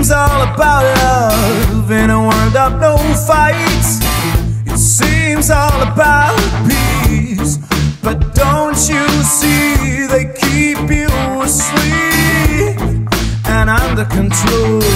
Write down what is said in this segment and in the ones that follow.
Seems all about love in a world of no fights. It seems all about peace. But don't you see they keep you asleep and under control?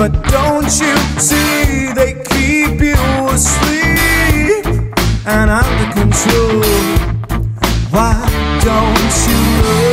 But don't you see they keep you asleep and under control? Why don't you?